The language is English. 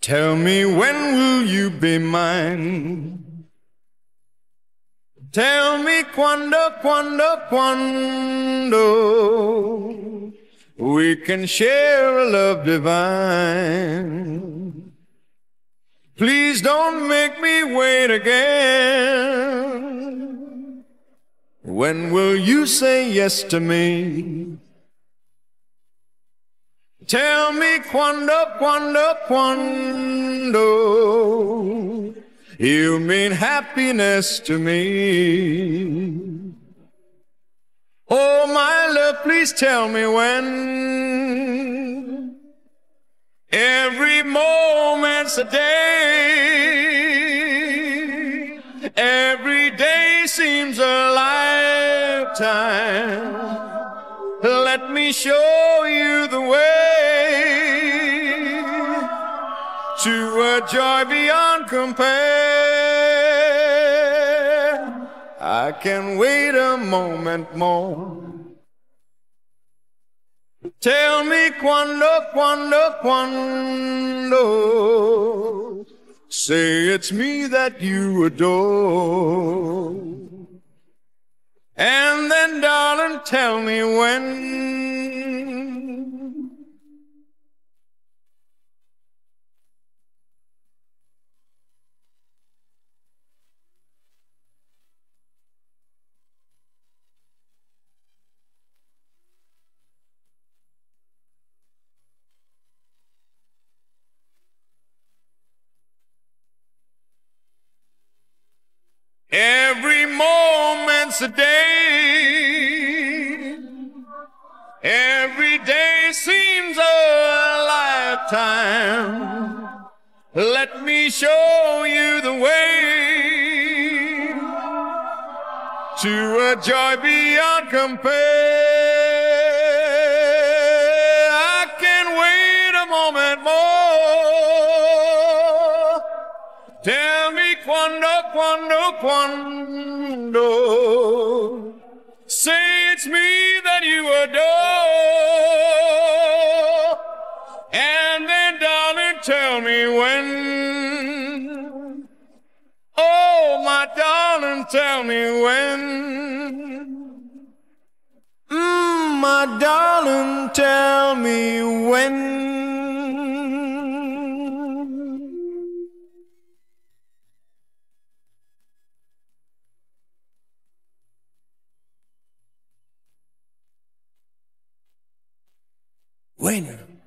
Tell me when will you be mine? Tell me quando, quando, quando we can share a love divine. Please don't make me wait again. When will you say yes to me? Tell me quando, quando, quando you mean happiness to me. Oh, my love, please tell me when. Every moment's a day. Every day seems a lifetime. Let me show you the way to a joy beyond compare. I can wait a moment more. Tell me quando, quando, quando. Say it's me that you adore. And then, darling, tell me when. A day. Every day seems a lifetime. Let me show you the way to a joy beyond compare. I can wait a moment more. Tell quando, quando, quando. Say it's me that you adore. And then, darling, tell me when. Oh, my darling, tell me when. Mm, my darling, tell me when. bueno.